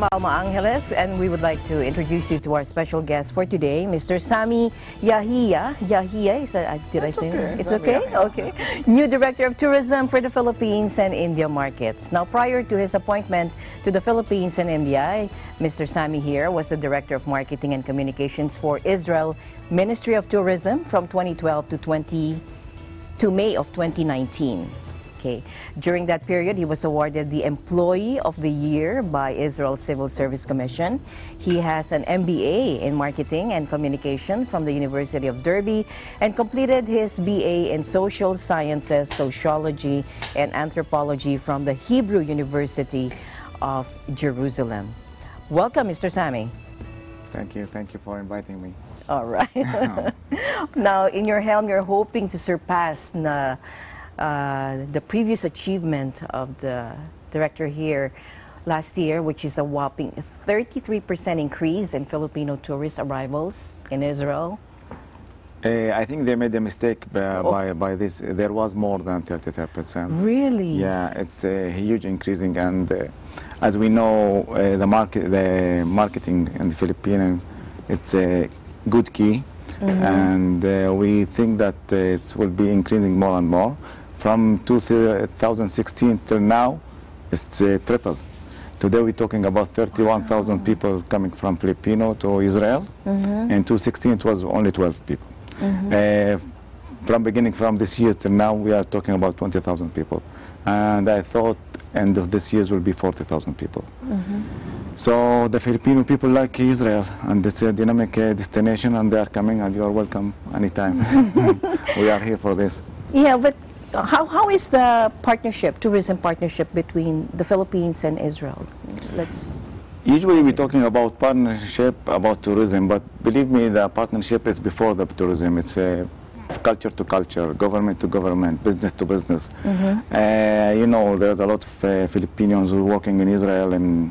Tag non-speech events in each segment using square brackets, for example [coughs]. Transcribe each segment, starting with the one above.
from Alma Angeles, and we would like to introduce you to our special guest for today, Mr. Sami Yahia. Yahia, is that, uh, did I say okay, that? It's okay? Okay. New Director of Tourism for the Philippines and India markets. Now, prior to his appointment to the Philippines and India, Mr. Sami here was the Director of Marketing and Communications for Israel Ministry of Tourism from 2012 to 20 to May of 2019. During that period, he was awarded the Employee of the Year by Israel Civil Service Commission. He has an MBA in Marketing and Communication from the University of Derby and completed his BA in Social Sciences, Sociology, and Anthropology from the Hebrew University of Jerusalem. Welcome, Mr. Sami. Thank you. Thank you for inviting me. All right. [laughs] now, in your helm, you're hoping to surpass na, uh, the previous achievement of the director here last year, which is a whopping 33% increase in Filipino tourist arrivals in Israel. Uh, I think they made a mistake by, Oh. by, by this. There was more than 33%. Really? Yeah, it's a huge increasing, and uh, as we know, uh, the market, the marketing in the Philippines, it's a good key, Mm-hmm. and uh, we think that uh, it will be increasing more and more. From 2016 till now, it's uh, triple. Today we're talking about 31,000 people coming from Filipino to Israel. Mm-hmm. In 2016 it was only 12 people. Uh, from beginning from this year till now, we are talking about 20,000 people. And I thought end of this year will be 40,000 people. So the Filipino people like Israel, and it's a dynamic uh, destination, and they are coming, and you are welcome anytime. [laughs] [laughs] we are here for this. Yeah, but how, how is the partnership, tourism partnership between the Philippines and Israel? Let's. Usually we're talking about partnership, about tourism, but believe me, the partnership is before the tourism. It's uh, culture to culture, government to government, business to business. Uh, you know, there's a lot of uh, Filipinos who are working in Israel in,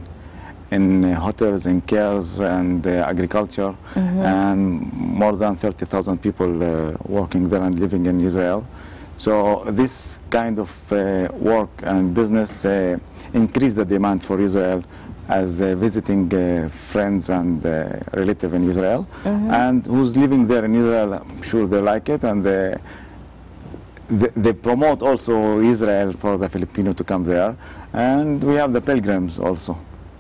in hotels, in cares, and uh, agriculture, and more than 30,000 people uh, working there and living in Israel. So this kind of uh, work and business uh, increase the demand for Israel as uh, visiting uh, friends and uh, relative in Israel, and who's living there in Israel. I'm sure they like it, and they, they, they promote also Israel for the Filipino to come there, and we have the pilgrims also.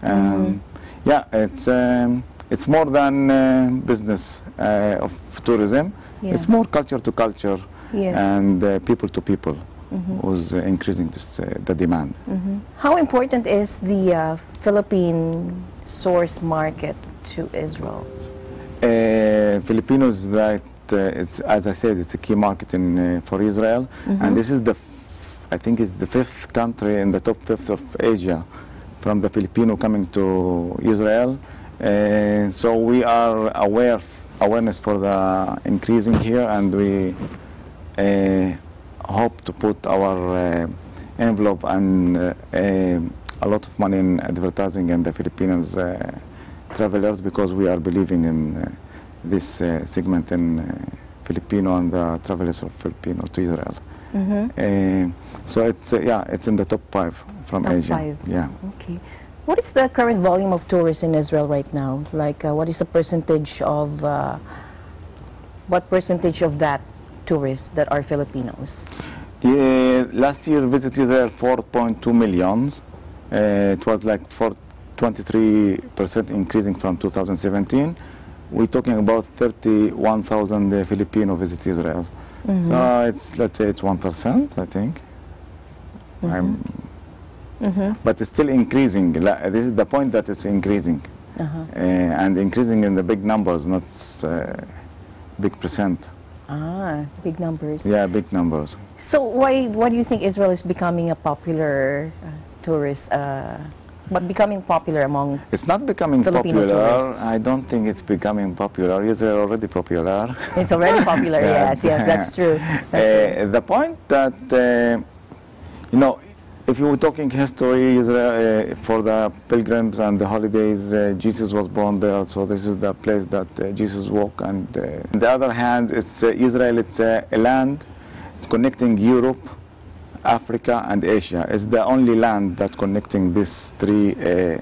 Um, Yeah, it's um, it's more than uh, business uh, of tourism. Yeah. It's more culture to culture Yes. and uh, people to people who's uh, increasing this, uh, the demand. How important is the uh, Philippine source market to Israel? Uh, Filipinos that uh, it's as I said, it's a key market in uh, for Israel, and this is the f- I think it's the fifth country in the top fifth of Asia from the Filipino coming to Israel. So we are aware awareness for the increasing here, and we hope to put our uh, envelope and uh, uh, a lot of money in advertising and the Filipinos uh, travelers because we are believing in uh, this uh, segment in uh, Filipino and the travelers of Filipino to Israel. Uh, so it's uh, yeah, it's in the top five from Top Asia. five. Yeah. Okay. What is the current volume of tourists in Israel right now? Like, uh, what is the percentage of, uh, what percentage of that tourists that are Filipinos? Yeah, last year visited Israel 4.2 millions. Uh, it was like 23% increasing from 2017. We're talking about 31,000 uh, Filipino visit Israel. So it's let's say it's one percent, I think. I'm, But it's still increasing. This is the point that it's increasing, Uh-huh. uh, and increasing in the big numbers, not uh, big percent. Ah, big numbers. Yeah, big numbers. So why why do you think Israel is becoming a popular uh, tourist, uh, but becoming popular among? It's not becoming Filipino popular. tourists. I don't think it's becoming popular. Israel already popular. [laughs] It's already popular. [laughs] Yeah. yes, yes, that's true. [laughs] That's true. Uh, the point that uh, you know, if you were talking history, Israel uh, for the pilgrims and the holidays, uh, Jesus was born there. So this is the place that uh, Jesus walked. And uh, on the other hand, it's uh, Israel. It's uh, a land connecting Europe, Africa, and Asia. It's the only land that connecting these three uh,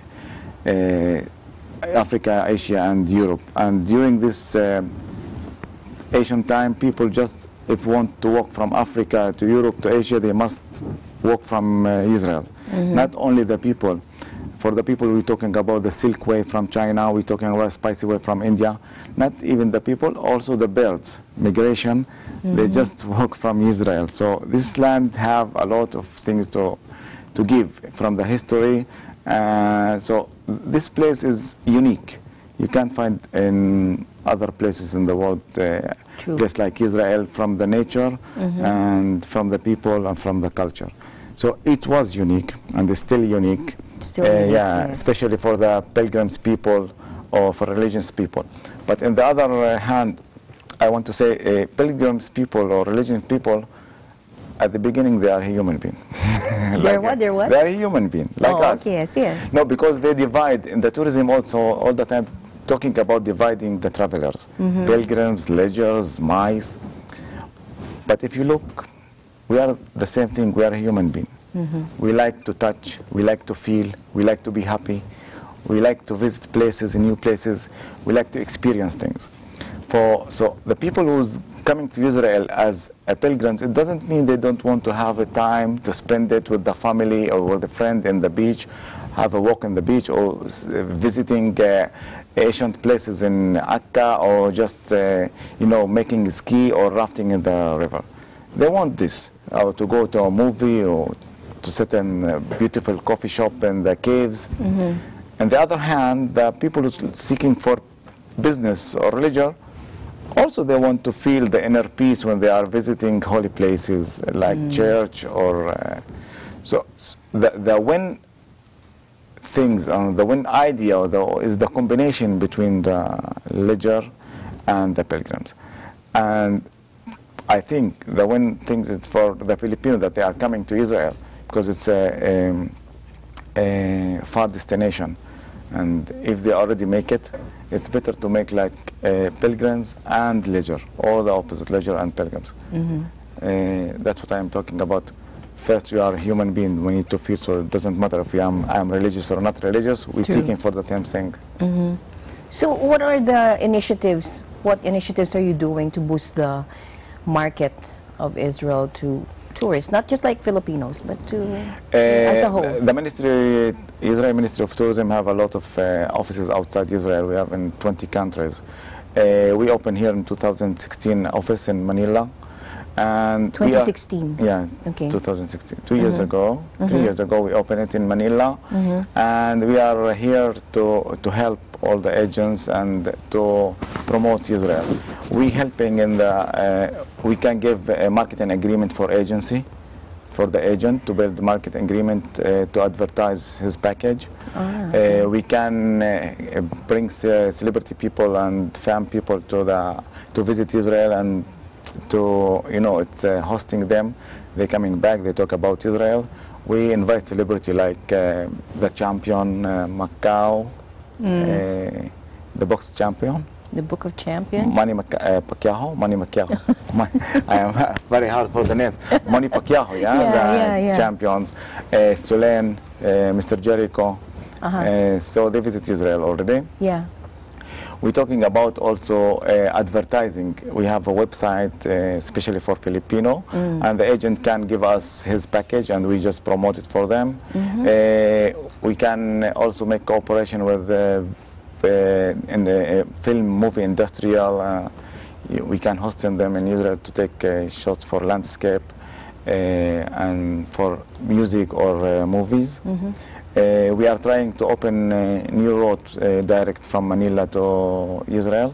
uh, Africa, Asia, and Europe. And during this uh, Asian time, people just, if want to walk from Africa to Europe to Asia, they must walk from uh, Israel. Not only the people. For the people, we're talking about the Silk Way from China, we're talking about Spicy Way from India. Not even the people, also the birds, migration, they just [laughs] walk from Israel. So this land have a lot of things to, to give from the history. Uh, so this place is unique. You can't find in other places in the world uh, like Israel from the nature and from the people and from the culture. So it was unique and it's still unique. Still Uh, unique, yeah, yes. especially for the pilgrims people or for religious people. But on the other hand, I want to say uh, pilgrims people or religious people, at the beginning they are human being. [laughs] They're what? They're what? They are human being, like oh, us. okay, yes, yes. No, because they divide in the tourism also all the time talking about dividing the travelers, pilgrims, leisures, MICE. But if you look, we are the same thing. We are a human being. We like to touch. We like to feel. We like to be happy. We like to visit places, new places. We like to experience things. For so the people who's coming to Israel as a pilgrims, it doesn't mean they don't want to have a time to spend it with the family or with a friend in the beach, have a walk on the beach, or uh, visiting uh, ancient places in Akka, or just uh, you know making ski or rafting in the river. They want this, or to go to a movie or to sit in a beautiful coffee shop in the caves. On the other hand, the people seeking for business or religion, also they want to feel the inner peace when they are visiting holy places like church or uh, so the the win things. Uh, the one idea or the, is the combination between the leisure and the pilgrims. And I think the one thing is for the Filipinos that they are coming to Israel because it's a, um, a far destination. And if they already make it it's better to make like uh, pilgrims and leisure or the opposite leisure and pilgrims. Uh, that's what I'm talking about first you are a human being we need to feel so it doesn't matter if I am, I am religious or not religious we're True. seeking for the same thing So, what are the initiatives? What initiatives are you doing to boost the market of Israel to tourists, not just like Filipinos, but to as a Uh, whole? The ministry, Israel Ministry of Tourism have a lot of uh, offices outside Israel. We have in 20 countries. Uh, we opened here in 2016 office in Manila. And we are- 2016. yeah, Okay. 2016. Two years ago, three years ago, we opened it in Manila, and we are here to to help all the agents and to promote Israel. We helping in the. Uh, we can give a marketing agreement for agency, for the agent to build the market agreement uh, to advertise his package. Uh, we can uh, bring celebrity people and fan people to the to visit Israel and to you know it's uh, hosting them. They're coming back. They talk about Israel. We invite celebrity like uh, the champion uh, Macau, uh, the box champion. the Book of Champions. Manny Mac- uh, Pacquiao, Manny Pacquiao. [laughs] [laughs] I am [laughs] very hard for the name. Manny Pacquiao, yeah, Yeah, the yeah, yeah. champions. Uh, Solen, uh, Mr. Jericho. Uh-huh. Uh, so they visit Israel already. Yeah. We're talking about also uh, advertising. We have a website uh, especially for Filipino, Mm. and the agent can give us his package, and we just promote it for them. Mm-hmm. Uh, we can also make cooperation with uh, uh, in the uh, film movie industrial. Uh, we can host them in Israel to take uh, shots for landscape and for music or uh, movies. Uh, we are trying to open new road uh, direct from Manila to Israel.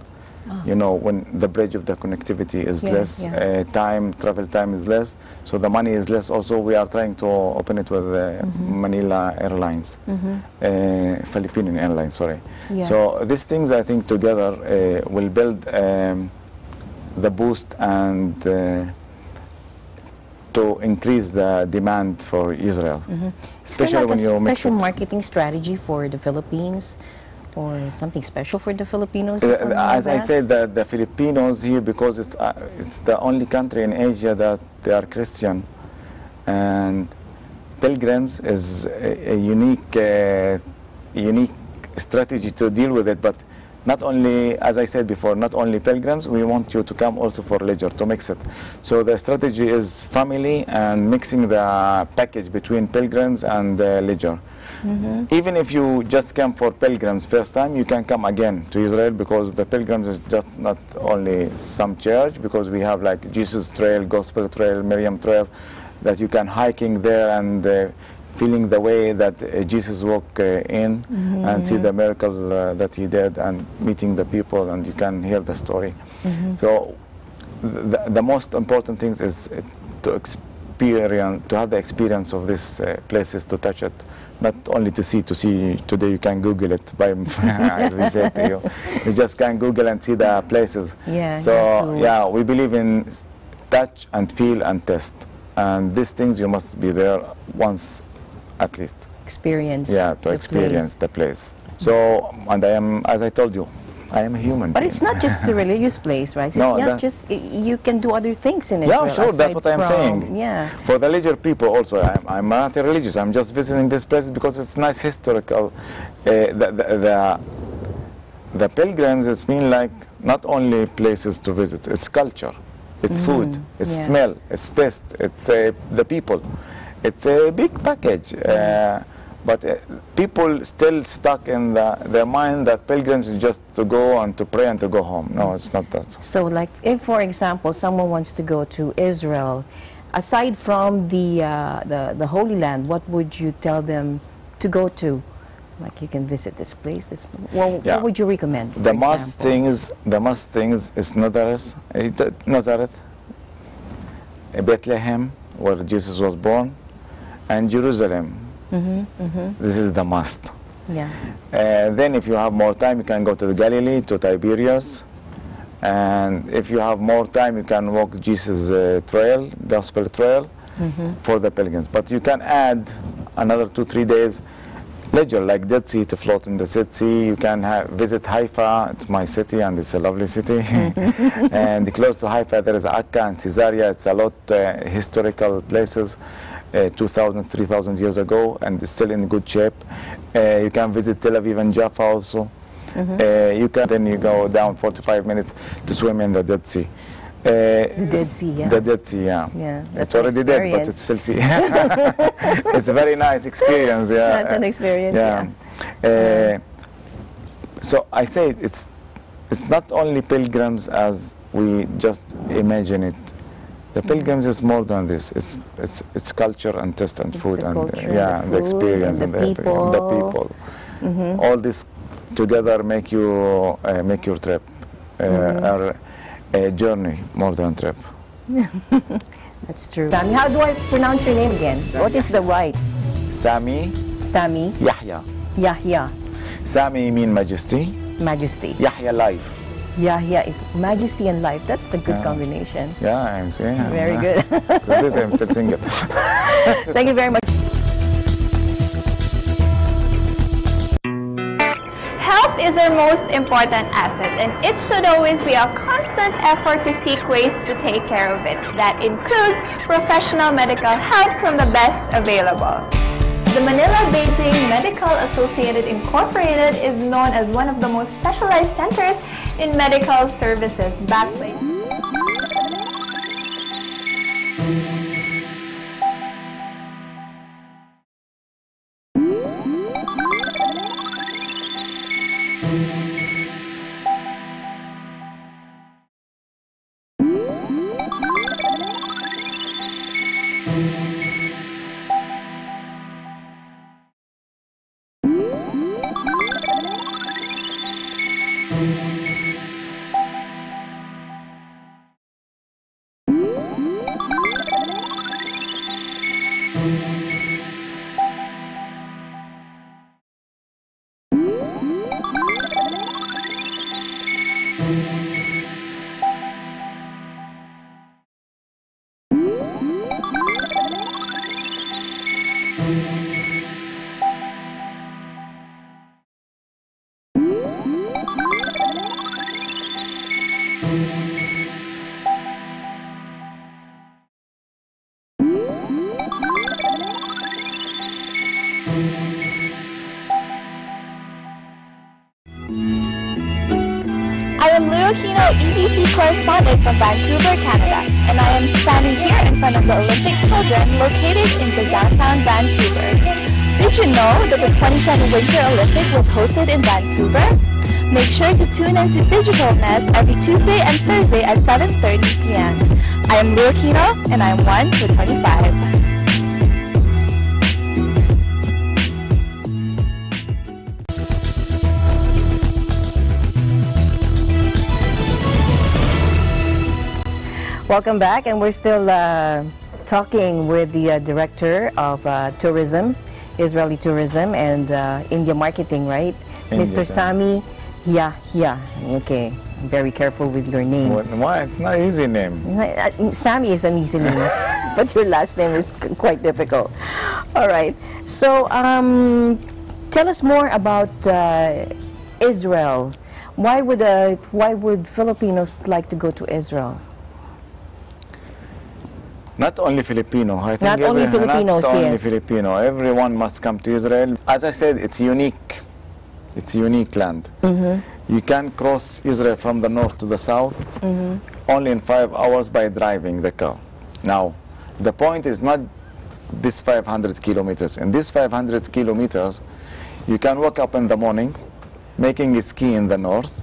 You know, when the bridge of the connectivity is Yeah, less, yeah. Uh, time, travel time is less, so the money is less. Also, we are trying to open it with uh, Manila Airlines, uh, Philippine Airlines, sorry. Yeah. So these things, I think, together uh, will build um, the boost and uh, to increase the demand for Israel, Is there especially like when a you mix special marketing strategy for the Philippines, or something special for the Filipinos? Uh, something like As I said, the, the Filipinos here, because it's, uh, it's the only country in Asia that they are Christian, and pilgrims is a, a unique, uh, unique strategy to deal with it, but not only, as I said before, not only pilgrims, we want you to come also for leisure, to mix it. So the strategy is family and mixing the package between pilgrims and uh, leisure. Even if you just come for pilgrims first time, you can come again to Israel because the pilgrims is just not only some church, because we have like Jesus Trail, Gospel Trail, Miriam Trail, that you can hiking there and uh, feeling the way that uh, Jesus walked uh, in and see the miracle uh, that he did and meeting the people and you can hear the story. So the, the most important thing is uh, to experience, to have the experience of these uh, places, to touch it, not only to see. To see today, you can Google it. By [laughs] said to you, you just can Google and see the places. Yeah, So yeah, we believe in touch and feel and test, and these things you must be there once, at least. Experience. Yeah, to the experience place. the place. So, and I am, as I told you, I am a human. But being. it's not just a religious place, right? [laughs] It's No, not just you can do other things in it. Yeah, sure, that's what I'm saying. Yeah. For the leisure people also, I'm, I'm not religious. I'm just visiting this place because it's nice historical. Uh, the, the, the, the pilgrims, it's been like not only places to visit, it's culture, it's food, it's Mm, yeah. smell, it's taste, it's uh, the people. It's a big package. Uh, but uh, people still stuck in the, their mind that pilgrims is just to go and to pray and to go home. No, it's not that. So, like, if, for example, someone wants to go to Israel, aside from the, uh, the, the Holy Land, what would you tell them to go to? Like, you can visit this place, this, well, Yeah. what would you recommend? The must things, the must things is Nazareth, Nazareth, eh, Bethlehem, where Jesus was born, and Jerusalem. This is the must. Yeah. Uh, then, if you have more time, you can go to the Galilee, to Tiberias, and if you have more time, you can walk Jesus uh, Trail, Gospel Trail, for the pilgrims. But you can add another two, three days leisure, like Dead Sea, to float in the Sea. You can visit Haifa. It's my city, and it's a lovely city. [laughs] and close to Haifa, there is Akka and Caesarea. It's a lot uh, historical places. Uh, 2,000, 3,000 years ago, and it's still in good shape. Uh, you can visit Tel Aviv and Jaffa also. Uh, you can then you go down 45 minutes to swim in the Dead Sea. Uh, the Dead Sea, yeah. The Dead Sea, yeah. Yeah, it's already dead, but it's still sea. [laughs] it's a very nice experience, yeah. That's an experience, yeah. Uh, so I say it's it's not only pilgrims as we just imagine it. The Mm-hmm. pilgrims is more than this. It's it's it's culture and taste and It's food the and culture, yeah, the the experience and the everything, and the people. Mm-hmm. All this together make you uh, make your trip uh, or a journey more than trip. [laughs] That's true. Sami, how do I pronounce your name again? What is the right? Sami Sami, Yahya. Yahya, Sami mean majesty. Majesty. Yahya life. Yahya is Majesty and life. That's a good Yeah. combination. Yeah, I'm saying. Very good. [laughs] With this, I'm still single. [laughs] [laughs] Thank you very much. Health is our most important asset, and it should always be a constant effort to seek ways to take care of it. That includes professional medical help from the best available. The Manila Beijing Medical Associated Incorporated is known as one of the most specialized centers in medical services. Backed by correspondent from Vancouver, Canada, and I am standing here in front of the Olympic Cauldron located in the downtown Vancouver. Did you know that the 2010 Winter Olympic was hosted in Vancouver? Make sure to tune in to Digital Nest every Tuesday and Thursday at 7.30 p.m. I am Lou Aquino, and I'm 1 to 25. Welcome back, and we're still uh, talking with the uh, director of uh, tourism, Israeli tourism, and uh, India marketing, right? India, Mr. yeah. Sami Yahya. Okay, very careful with your name. What- Why? It's not easy name. Uh, Sami is an easy name, [laughs] but your last name is quite difficult. All right. So, um, tell us more about uh, Israel. Why would uh, why would Filipinos like to go to Israel? Not only Filipino. I think Not only Filipinos, Not only. Filipino. Everyone must come to Israel. As I said, it's unique. It's a unique land. Mm-hmm. You can cross Israel from the north to the south Mm-hmm. only in five hours by driving the car. Now, the point is not this 500 kilometers. In these 500 kilometers, you can wake up in the morning, making a ski in the north.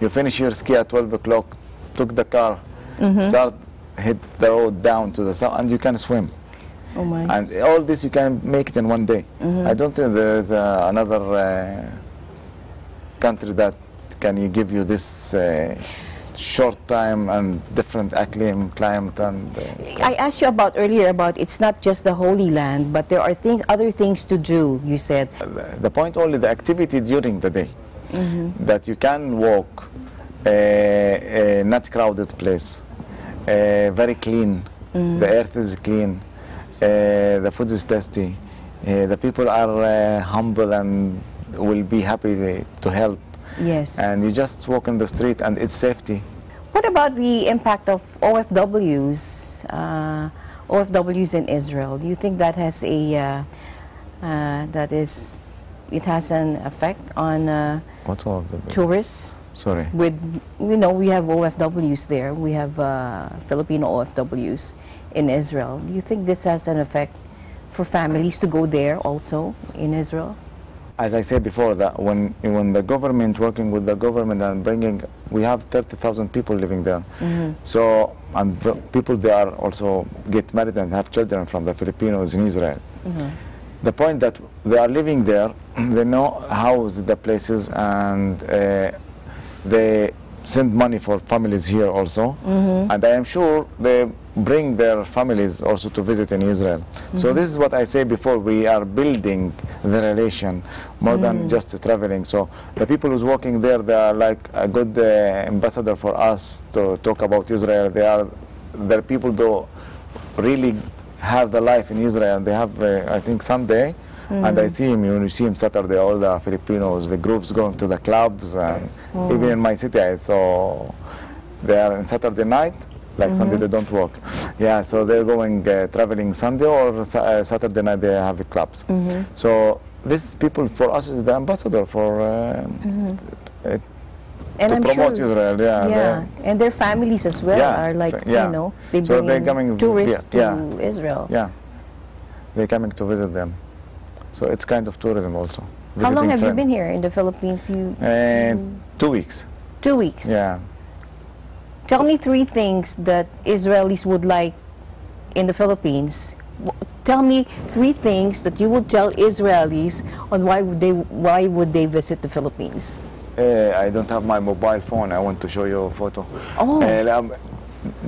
You finish your ski at 12 o'clock, took the car, Mm-hmm. start, hit the road down to the south, and you can swim. Oh my. And all this you can make it in one day. Mm-hmm. I don't think there is uh, another uh, country that can you give you this uh, short time and different acclim climate and uh, I asked you about earlier about it's not just the Holy Land, but there are things, other things to do. You said. the point only the activity during the day Mm-hmm. that you can walk a, a not crowded place very clean Mm-hmm. the earth is clean uh, the food is tasty uh, the people are uh, humble and will be happy to help Yes. and you just walk in the street and it's safety What about the impact of OFWs, uh, OFWs in Israel? Do you think that has a uh, uh, that is it has an effect on uh, what tourists? Sorry With you know we have OFWs there, we have uh, Filipino OFWs in Israel. Do you think this has an effect for families to go there also in Israel? as I said before, that when when the government working with the government and bringing, we have 30,000 people living there. So and the people they are also get married and have children from the Filipinos in Israel. The point that they are living there, [clears throat] they know how the places and uh, they send money for families here also. And I am sure they bring their families also to visit in Israel. So this is what I say before, we are building the relation more than just traveling. So the people who's working there, they are like a good uh, ambassador for us to talk about Israel. They are, the people who really have the life in Israel. They have, uh, I think, Sunday, and I see him. You see him Saturday. All the Filipinos, the groups going to the clubs, and even in my city, I saw they are on Saturday night. Like Sunday, they don't work. Yeah, so they're going uh, traveling Sunday or uh, Saturday night. They have the clubs. So these people for us is the ambassador for uh, uh, And to I'm promote sure, Israel. Yeah, yeah, and their families as well Yeah, are like yeah. you know they So bring they're in coming- tourists yeah, to Israel. Yeah, they're coming to visit them. So it's kind of tourism also. How long have you been here in the Philippines? You And two weeks. two weeks. Yeah. Tell me three things that Israelis would like in the Philippines. Tell me three things that you would tell Israelis on why would they why would they visit the Philippines. Uh, I don't have my mobile phone. I want to show you a photo. Oh. Uh, um,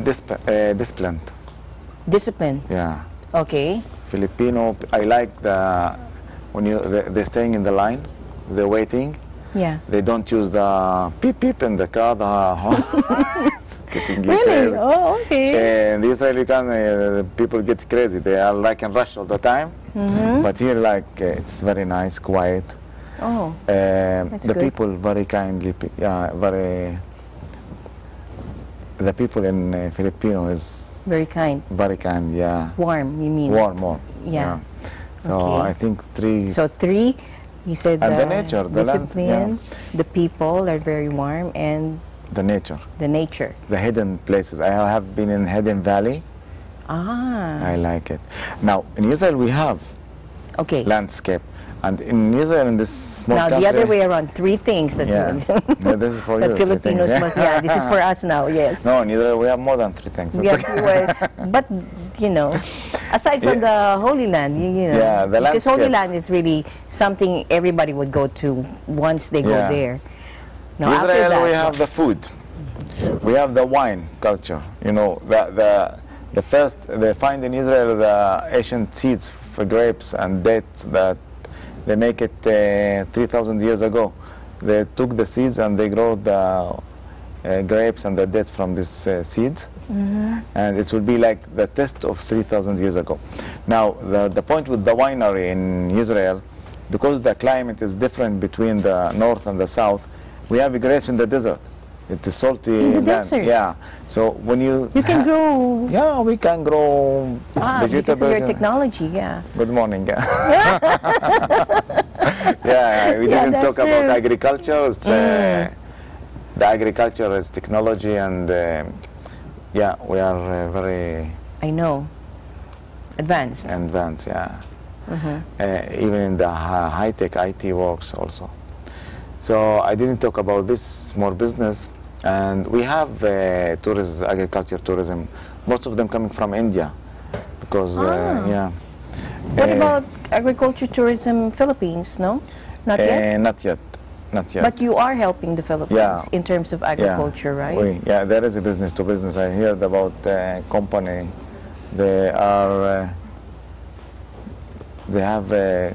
disp- uh, disciplined. Discipline. Yeah. Okay. Filipino. I like the when you they, they're staying in the line, they're waiting. Yeah. They don't use the beep beep in the car. The [laughs] Really? Oh, okay. And the Israeli can, uh, people get crazy. They are like in rush all the time. Mm-hmm. But here, like, uh, it's very nice, quiet. Oh. Um, That's the good. people very kindly, yeah, very. The people in uh, Filipino is Very kind. very kind, yeah. Warm, you mean? Warm, warm. Yeah. So Okay. I think three. So three, you said And the uh, nature, the discipline, the people are very warm, and the nature, The nature. the hidden places. I have been in Hidden Valley. Ah, I like it. Now, in Israel, we have okay. landscape. And in Israel, in this small Now, country... the other way around, three things that, Yeah. Yeah, [laughs] this is for [laughs] you, Filipinos must, yeah, this is for [laughs] us now, yes. No, in Israel, we have more than three things. We have to, uh, but, you know, aside from the Holy Land, you, you know, Yeah, the because Holy. Land is really something everybody would go to once they go there. Now, Israel, that, we have the food. We have the wine culture. You know, the, the, the first, they find in Israel the ancient seeds for grapes and dates that they make it uh, 3,000 years ago. They took the seeds and they grow the grapes and the dates from these uh, seeds. And it will be like the test of 3,000 years ago. Now, the, the point with the winery in Israel, because the climate is different between the north and the south, we have grapes in the desert. It's a salty In the land. desert? Yeah. So when you you can grow yeah, we can grow ah, vegetables. because of your technology, yeah. Good morning. Yeah, [laughs] [laughs] yeah we Yeah, didn't talk about agriculture. It's, uh, the agriculture is technology, and uh, yeah, we are uh, very I know. Advanced. advanced. Yeah, Mm-hmm. uh, even in the high-tech IT works also. So I didn't talk about this small business, and we have uh, tourism, agriculture tourism. Most of them coming from India, because uh, Ah. yeah. What Uh, about agriculture tourism Philippines, no? Not yet? Uh, not yet. Not yet. But you are helping the Philippines Yeah. in terms of agriculture, right? We, yeah, there is a business to business. I heard about a company. They are. Uh, they have a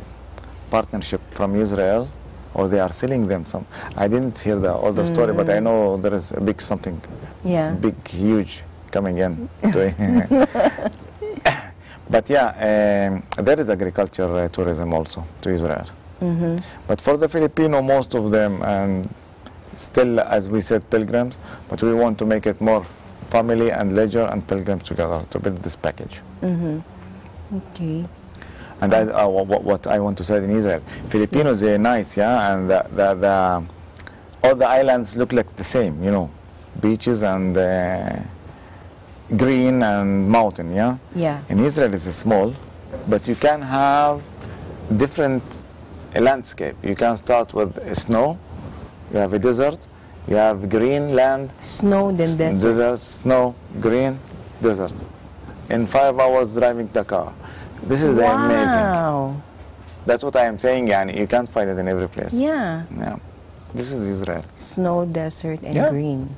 partnership from Israel, or they are selling them some. I didn't hear the all the story, but I know there is a big something, Yeah. big, huge coming in. to [laughs] [laughs] but yeah, um, there is agriculture uh, tourism also to Israel. But for the Filipino, most of them, and still, as we said, pilgrims, but we want to make it more family and leisure and pilgrims together to build this package. Okay. And I, uh, what, what I want to say in Israel, Filipinos are nice, yeah, and the, the, the, all the islands look like the same, you know, beaches and uh, green and mountain, yeah. Yeah. In Israel, it's small, but you can have different uh, landscape. You can start with snow, you have a desert, you have green land, Snow, then desert. desert, snow, green, desert. In five hours driving the car. This is the amazing. Wow. That's what I am saying, and you can't find it in every place. Yeah. Yeah. This is Israel. Snow, desert, and Yeah. green.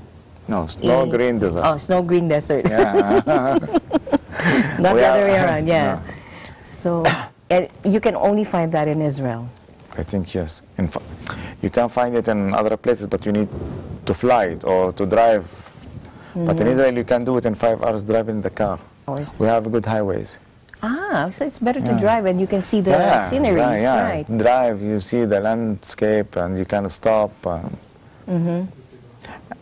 No, snow, Eh, green, desert. Oh, snow, green, desert. Yeah. [laughs] Not We the other way around, [laughs] yeah. No. So, and you can only find that in Israel. I think yes. In you can find it in other places, but you need to fly it or to drive. But Mm-hmm. in Israel, you can do it in five hours driving the car. Hours. We have good highways. Ah, so it's better to drive and you can see the yeah, sceneries, yeah, yeah. right? Drive, you see the landscape, and you can stop. And Mm-hmm.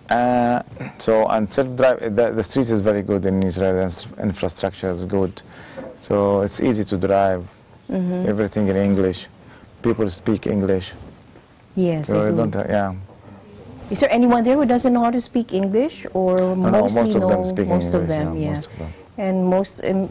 uh, so and self-drive, the, the street is very good in Israel. Infrastructure is good, so it's easy to drive. Mm-hmm. Everything in English. People speak English. Yes, So they do. don't, uh, yeah. Is there anyone there who doesn't know how to speak English, or No, no, mostly most of know them speak most of them? yeah, Yeah, most of them. and most, um,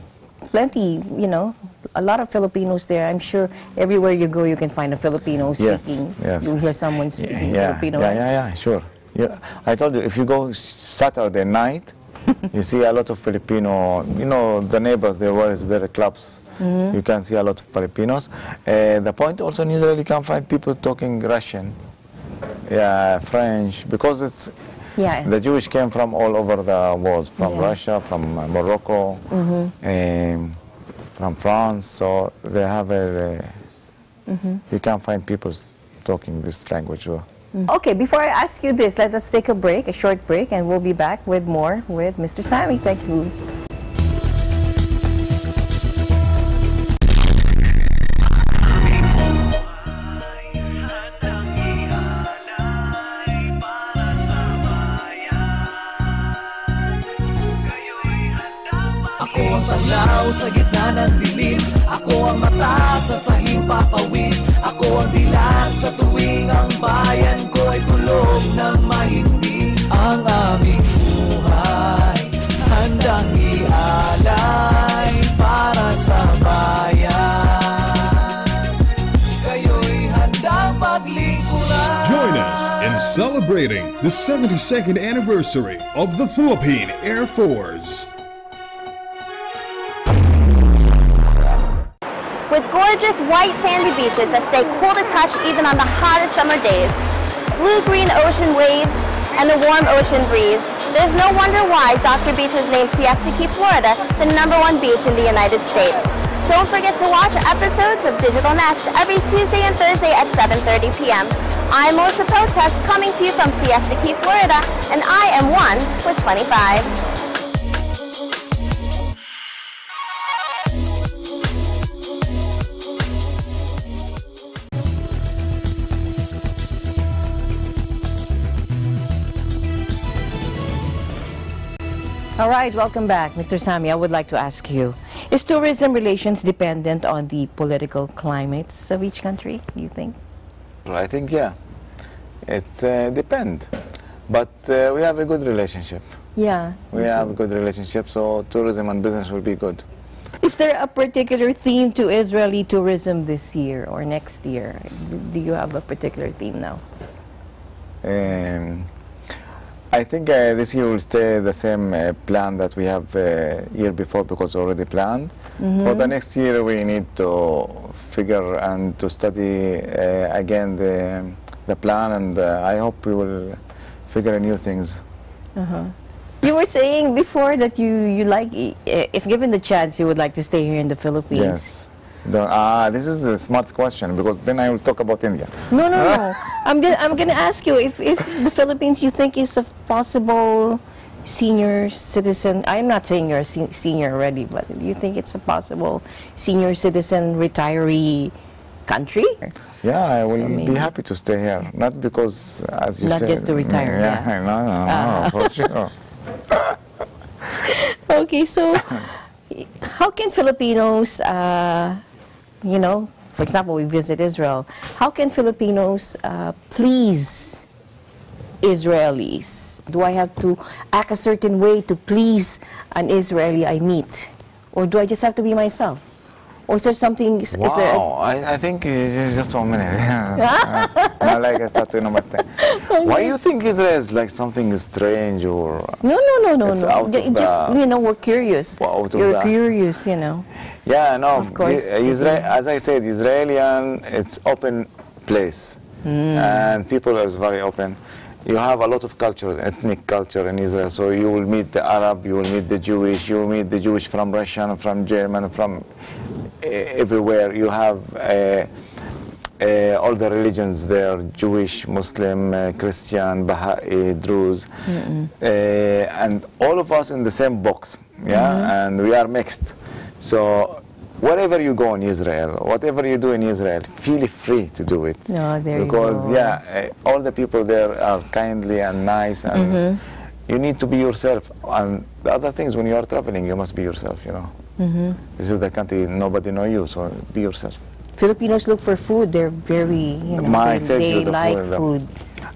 plenty, you know, a lot of Filipinos there. I'm sure everywhere you go, you can find a Filipino Yes, speaking. yes. You hear someone speaking yeah, Filipino, yeah, right? yeah, yeah, sure. Yeah, I told you, if you go Saturday night, [laughs] you see a lot of Filipino, you know, the neighbors, there was their clubs. Mm-hmm. You can see a lot of Filipinos. Uh, the point also in Israel, you can find people talking Russian, yeah, French, because it's, Yeah. the Jewish came from all over the world, from Yeah. Mm-hmm. Russia, from uh, Morocco, um, from France, so they have a, Mm-hmm. you can find people talking this language. well. Okay, before I ask you this, let us take a break, a short break, and we'll be back with more with Mr. Sami. Thank you. Sa tuwing ang bayan ko ay tulog ng Ang ang aming buhay Handang ialay para sa bayan Kayo'y handang maglingkuran Join us in celebrating the 72nd anniversary of the Philippine Air Force. With gorgeous white sandy beaches that stay cool to touch even on the hottest summer days, blue-green ocean waves, and the warm ocean breeze, there's no wonder why Dr. Beach has named Siesta Key, Florida the number one beach in the United States. Don't forget to watch episodes of Digital Nest every Tuesday and Thursday at 7.30 p.m. I'm Melissa Protest coming to you from Siesta Key, Florida, and I am one with 25. All right, welcome back. Mr. Sami, I would like to ask you, is tourism relations dependent on the political climates of each country, do you think? I think, yeah, it uh, depends. But uh, we have a good relationship. Yeah. We have a good relationship, so tourism and business will be good. Is there a particular theme to Israeli tourism this year or next year? D- Do you have a particular theme now? Um, I think uh, this year will stay the same uh, plan that we have uh, year before because already planned. For the next year, we need to figure and to study uh, again the the plan, and uh, I hope we will figure new things. You were saying before that you, you like, if given the chance, you would like to stay here in the Philippines. Yes. The, ah, this is a smart question because then I will talk about India. No, no, no. [laughs] I'm gonna, I'm gonna ask you if, if the Philippines you think is a possible senior citizen. I'm not saying you're a se- senior already, but do you think it's a possible senior citizen retiree country? Yeah, I will So be happy to stay here. Not because, as you Not said, just to retire, Yeah, yeah. no, no, no, for sure. [laughs] [laughs] Okay, so how can Filipinos, uh, you know, for example, we visit Israel, how can Filipinos uh, please Israelis? Do I have to act a certain way to please an Israeli I meet? Or do I just have to be myself? Or is there something, is, is there Wow, I, I think uh, just one minute. [laughs] [laughs] [laughs] Like I start to namaste. Why you think Israel is like something strange or? no, no, no, no, no. of just, you know, we're curious. Well, You're curious, you know. Yeah, no. Of course, Israel, as I said, Israelian, it's open place, Hmm. and people are very open. You have a lot of culture, ethnic culture in Israel. So you will meet the Arab, you will meet the Jewish, you will meet the Jewish from Russian, from German, from uh, everywhere. You have uh, uh, all the religions there: Jewish, Muslim, uh, Christian, Baha'i, Druze, uh, and all of us in the same box. Yeah, and we are mixed. So wherever you go in Israel, whatever you do in Israel, feel free to do it. Oh, there you because go. yeah, all the people there are kindly and nice, and Mm-hmm. you need to be yourself. And the other things, when you are traveling, you must be yourself. You know, Mm-hmm. this is the country nobody know you, so be yourself. Filipinos look for food. They're very, you know, My they, they the like food.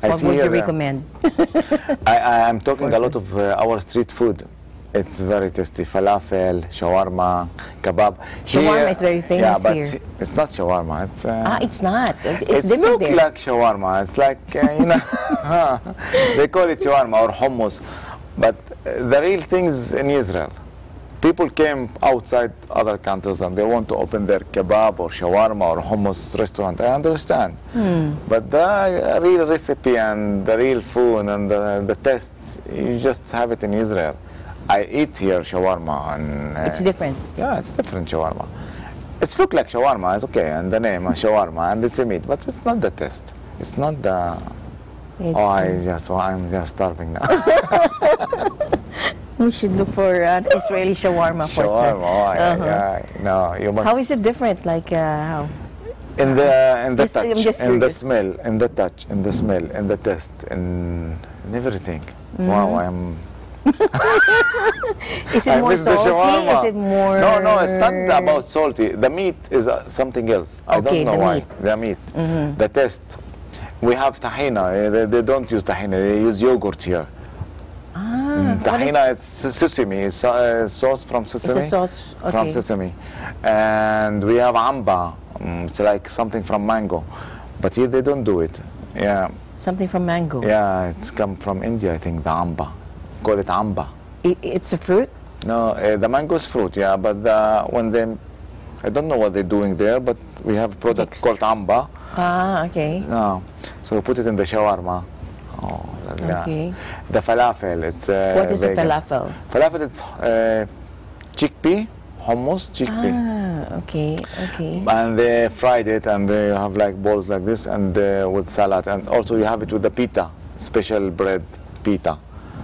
I what would you uh, recommend? [laughs] I, am talking a lot of uh, our street food. It's very tasty. Falafel, shawarma, kebab. Shawarma is very famous yeah, but here. it's not shawarma. It's uh, ah, it's not. It's, it's different look there. like shawarma. It's like uh, you know, [laughs] they call it shawarma or hummus, but uh, the real thing is in Israel. People came outside other countries and they want to open their kebab or shawarma or hummus restaurant. I understand, Hmm. but the uh, real recipe and the real food and the, the taste, you just have it in Israel. I eat here shawarma and uh, It's different. yeah, it's different shawarma. It's look like shawarma, it's okay, and the name is shawarma, and it's a meat, but it's not the taste. It's not the. It's, oh, I just, oh, I'm just starving now. [laughs] we should look for an Israeli shawarma for shawarma, sure. oh, yeah, Uh-huh. yeah, no, you must. How is it different? Like uh, how? in the in the Just- touch, in the smell, in the touch, in the smell, in the taste, in, in everything. Mm-hmm. Wow, I'm. [laughs] Is it I more salty? shawarma. Is it more? No, no, it's not about salty. The meat is uh, something else. I Okay, don't know the why. meat. The meat. The taste. We have tahina. They, they don't use tahina. They use yogurt here. Mm, Tahina, it's sesame, so, uh, sauce from sesame. sauce, okay. From sesame. And we have amba, mm, it's like something from mango. But here they don't do it. Yeah, Something from mango. yeah, it's come from India, I think, the amba. Call it amba. It's a fruit? No, uh, the mango is fruit, yeah, but uh, when they, I don't know what they're doing there, but we have a product Mixed. called amba. Ah, okay. No. So we put it in the shawarma. Oh, yeah. Okay. The falafel, it's uh, What is a vegan. falafel? Falafel is uh, chickpea, hummus, chickpea. Ah, okay, okay. And they fried it and they have like balls like this and uh, with salad. And also you have it with the pita, special bread pita.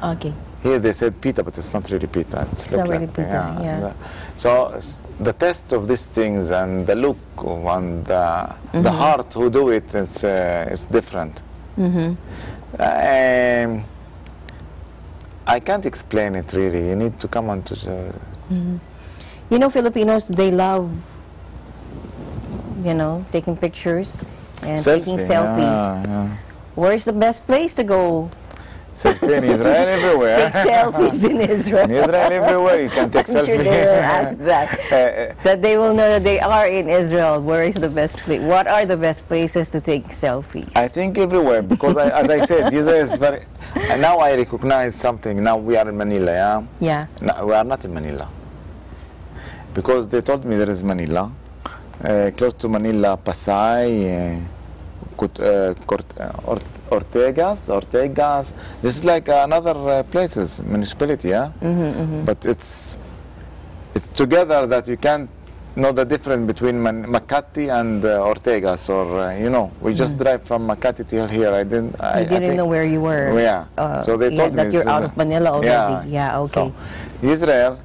Okay. Here they said pita, but it's not really pita. It's, It's not really like- pita, yeah. The- So the taste of these things and the look and uh, the Mm-hmm. heart who do it, it's, uh, it's different. Mm-hmm. Um, I can't explain it really. You need to come on to the, You know, Filipinos, they love, you know, taking pictures and taking selfies. Yeah, yeah. Where's the best place to go Selfie in Israel everywhere. take selfies in Israel? In Israel everywhere you can take I'm selfie. sure they will ask that. [laughs] Uh, That they will know that they are in Israel. Where is the best place? What are the best places to take selfies? I think everywhere because I, as I said, [laughs] Israel is very. And now I recognize something. Now we are in Manila. Yeah. yeah. No, we are not in Manila. Because they told me there is Manila. Uh, close to Manila, Pasay, uh, Ortigas, Ortigas. This is like another uh, places, municipality, yeah? But it's it's together that you can't know the difference between Man- Makati and uh, Ortigas or, uh, you know, we just drive from Makati till here. I didn't, I, You didn't think- know where you were. Yeah. Uh, so they yeah, told me that you're out uh, of Manila already. Yeah, okay. So, Israel,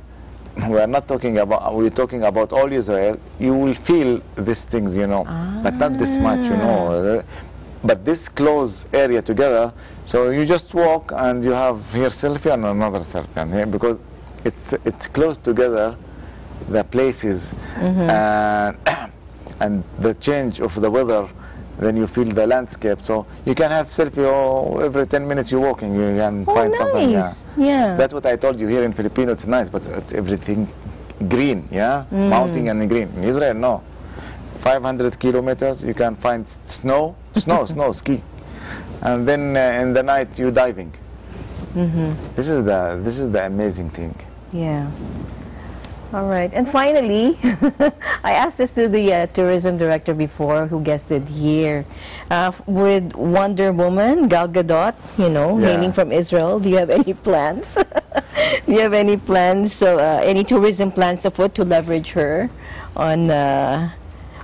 [laughs] we are not talking about, we're talking about all Israel. You will feel these things, you know, but not this much, you know. uh, But this close area together, so you just walk and you have here selfie and another selfie, and here because it's it's close together, the places, and [coughs] and the change of the weather. Then you feel the landscape, so you can have selfie oh, every 10 minutes you're walking. You can Oh, find something. Yeah. nice. Yeah. That's what I told you here in Filipino. It's nice, but it's everything green, yeah, mountain and green. In Israel, no. 500 kilometers, you can find snow, snow, [laughs] snow, ski, and then uh, in the night you're diving. This is the this is the amazing thing. Yeah. All right. And finally, [laughs] I asked this to the uh, tourism director before who guested here. Uh, with Wonder Woman, Gal Gadot, you know, Yeah. hailing from Israel, do you have any [laughs] plans? [laughs] do you have any plans, so uh, any tourism plans afoot to leverage her on uh,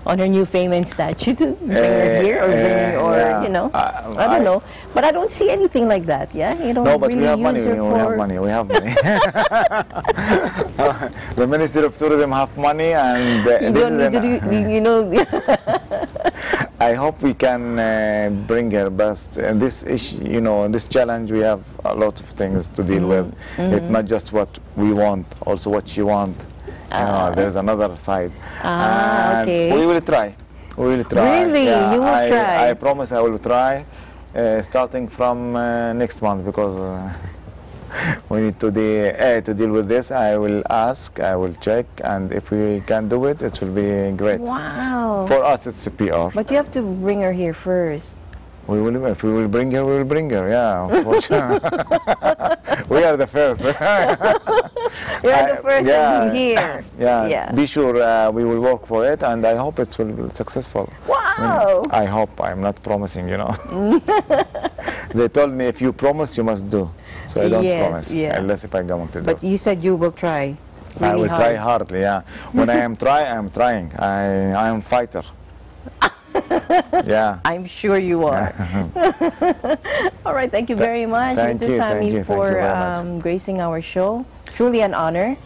on her new fame and statue to bring her Eh, here or bring, eh, or, yeah. you know, I- I, don't know. But I don't see anything like that, yeah? You don't No, but really we have money. We, have money. We have money. the Ministry of Tourism have money, and uh, You this don't is need to an- do, you- you know, [laughs] I hope we can uh, bring her best. And this issue, you know, this challenge, we have a lot of things to deal with. Mm-hmm. It's not just what we want, also what she want. You know, there's another side. Ah, and okay. We will try. We will try. Really? You will I, try? I promise I will try, uh, starting from uh, next month because. Uh, [laughs] we need to, de- uh, to deal with this. I will ask, I will check, and if we can do it, it will be great. wow. For us, it's a PR. But you have to bring her here first. We will, if we will bring her, we will bring her. Yeah, [laughs] we are the first. [laughs] we are I- the first yeah. here. [laughs] yeah, Yeah. Be sure uh, we will work for it, and I hope it will be successful. Wow. I hope. I'm not promising, you know. they told me if you promise, you must do. So I don't Yes, promise yeah. unless if I'm going to do. But you said you will try. I really will try hardly. Yeah. When I am try, I am trying. I I am fighter. [laughs] yeah. I'm sure you are. [laughs] All right, thank you very much, thank Mr. you, Sami, you, for um, gracing our show. Truly an honor,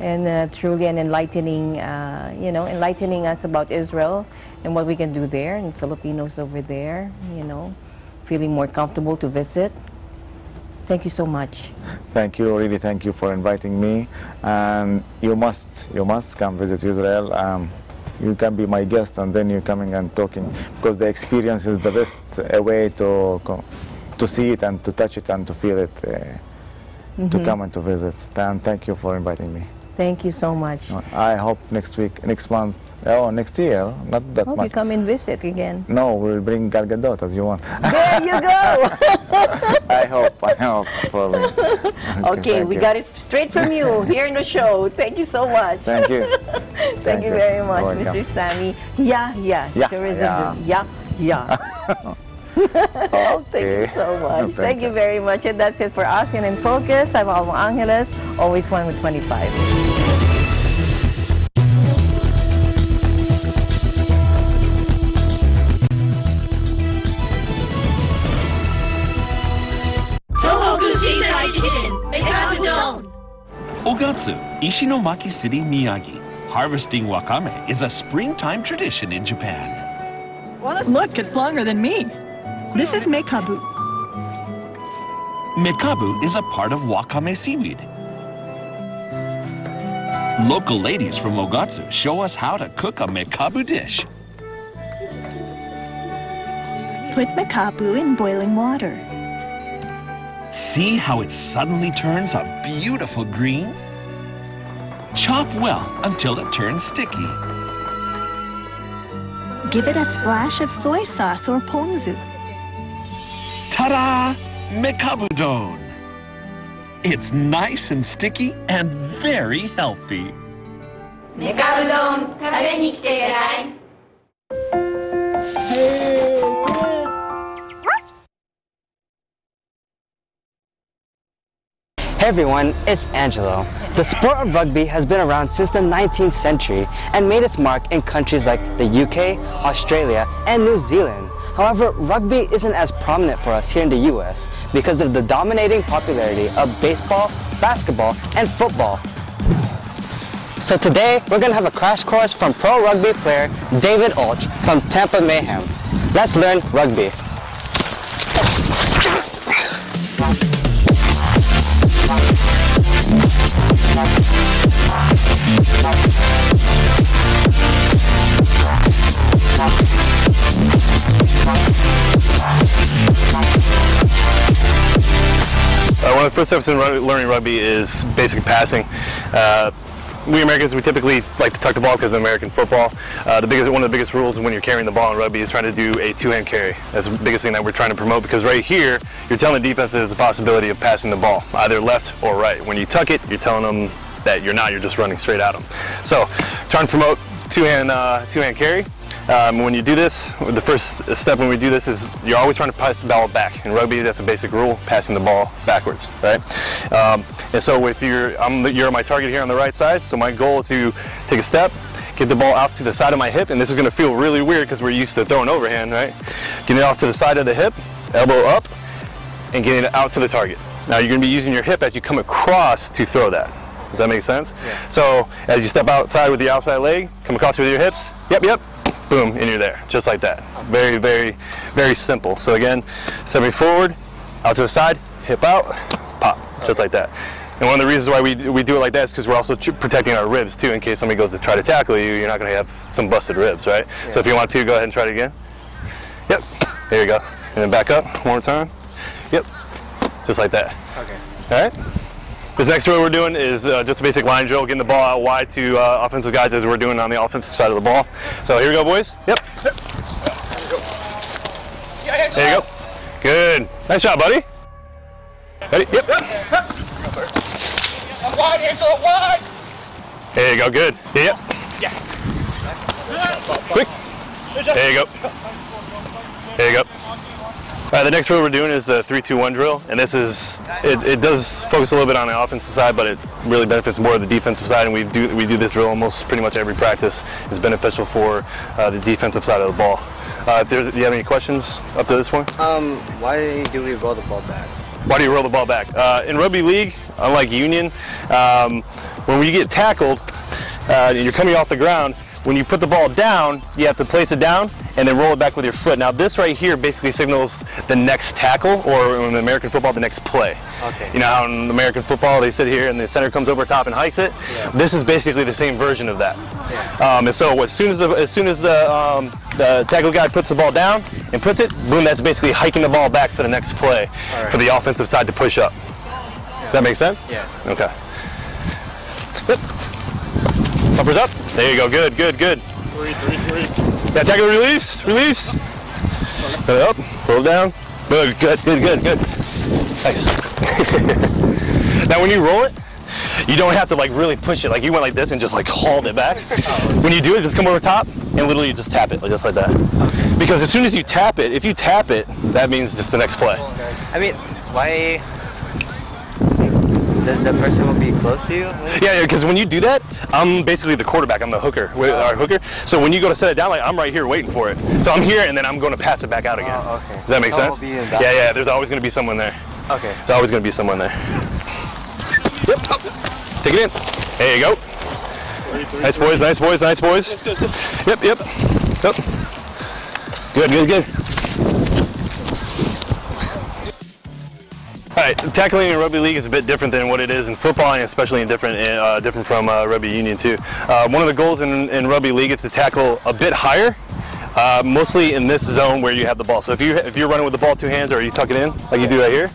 and uh, truly an enlightening, uh, you know, enlightening us about Israel and what we can do there, and Filipinos over there, you know, feeling more comfortable to visit. Thank you so much. Thank you, really thank you for inviting me. And you must, you must come visit Israel. Um, you can be my guest and then you're coming and talking because the experience is the best uh, way to, to see it and to touch it and to feel it. Uh, to come and to visit. And thank you for inviting me. Thank you so much. I hope next week, next month, oh, next year, not that Hope you much. come and visit again. No, we'll bring Gal Gadot as you want. There you go. [laughs] I hope, I hope. For me. [laughs] Okay, thank we you. got it straight from you here in the show. Thank you so much. Thank you. [laughs] Thank you very much, You're Mr. welcome. Sami. Yeah, yeah. Yeah, Tourism. Yeah, yeah. [laughs] oh, thank you so much. Thank Thank you you. very much. And that's it for ASEAN in Focus. I'm Alma Angeles, always one with 25. Ogatsu, Ishinomaki City, Miyagi. Harvesting wakame is a springtime tradition in Japan. Look, it's longer than me. This is mekabu. Mekabu is a part of wakame seaweed. Local ladies from Ogatsu show us how to cook a mekabu dish. Put mekabu in boiling water. See how it suddenly turns a beautiful green? Chop well until it turns sticky. Give it a splash of soy sauce or ponzu. Ta-da! Mekabudon! It's nice and sticky and very healthy. メカブ丼食べに来てください Hey Everyone, it's Angelo. The sport of rugby has been around since the 19th century and made its mark in countries like the UK, Australia, and New Zealand. However, rugby isn't as prominent for us here in the US because of the dominating popularity of baseball, basketball, and football. So today, we're gonna have a crash course from pro rugby player David Ulch from Tampa Mayhem. Let's learn rugby. One of the first steps in learning rugby is basic passing. Uh, we Americans, we typically like to tuck the ball because of American football. Uh, the biggest, one of the biggest rules when you're carrying the ball in rugby is trying to do a two-hand carry. That's the biggest thing that we're trying to promote because right here, you're telling the defense there's a possibility of passing the ball, either left or right. When you tuck it, you're telling them that you're not, you're just running straight at them. So, to promote two-hand, uh, two-hand carry. Um, when you do this, the first step when we do this is you're always trying to pass the ball back. In rugby, that's a basic rule, passing the ball backwards, right? Um, and so if you're, I'm, you're my target here on the right side, so my goal is to take a step, get the ball out to the side of my hip, and this is gonna feel really weird because we're used to throwing overhand, right? Getting it off to the side of the hip, elbow up, and getting it out to the target. Now you're gonna be using your hip as you come across to throw that. Does that make sense? Yeah. So as you step outside with the outside leg, come across with your hips, yep, yep, boom, and you're there, just like that. Very, very, very simple. So again, stepping forward, out to the side, hip out, pop, just like that. And one of the reasons why we do, we do it like that is because we're also protecting our ribs too, in case somebody goes to try to tackle you, you're not gonna have some busted ribs, right? So if you want to, go ahead and try it again. Yep, there you go. And then back up, one more time. Yep, just like that. Okay. All right. This next drill we're doing is uh, just a basic line drill, getting the ball out wide to uh, offensive guys as we're doing on the offensive side of the ball. So here we go, boys. Yep. There you go. Good. Nice job, buddy. Ready? Yep. Wide into wide. There you go. Good. Yep. Yeah. Quick. There you go. There you go. All right, the next drill we're doing is a 3-2-1 drill, and this is, it, it does focus a little bit on the offensive side, but it really benefits more of the defensive side, and we do, we do this drill almost pretty much every practice. It's beneficial for uh, the defensive side of the ball. Uh, if there's, do you have any questions up to this point? Um, why do we roll the ball back? Why do you roll the ball back? Uh, in rugby league, unlike union, um, when we get tackled uh, you're coming off the ground, when you put the ball down, you have to place it down and then roll it back with your foot. Now this right here basically signals the next tackle, or in American football, the next play. Okay. You know how in American football they sit here and the center comes over top and hikes it. This is basically the same version of that. Um, and so as soon as the as soon as the um, the tackle guy puts the ball down and puts it, boom, that's basically hiking the ball back for the next play right. for the offensive side to push up. Does that make sense? Yeah. Okay. Yep. Bumpers up. There you go. Good, good, good. Yeah, tackle release, release. Pull it up, roll down. Good, good, good, good, good. Nice. [laughs] now when you roll it, you don't have to like really push it. Like you went like this and just like hauled it back. Oh. When you do it, just come over top and literally just tap it, just like that. Because as soon as you tap it, if you tap it, that means just the next play. I mean, why does the person will be close to you? Yeah, yeah, because when you do that, I'm basically the quarterback. I'm the hooker, wi- uh, our oh. hooker. So when you go to set it down, like I'm right here waiting for it. So I'm here, and then I'm going to pass it back out again. Oh, okay. Does that make So sense? I'll be in that yeah, yeah. There's always going to be someone there. Okay. There's always going to be someone there. Yep. Take it in. There you go. Nice boys, nice boys, nice boys. Yep, yep. Yep. Good, good, good. Right, tackling in rugby league is a bit different than what it is in football, and especially in different, uh, different from uh, rugby union too. Uh, one of the goals in, in rugby league is to tackle a bit higher, uh, mostly in this zone where you have the ball. So if you if you're running with the ball two hands, or you tuck it in like you do right here,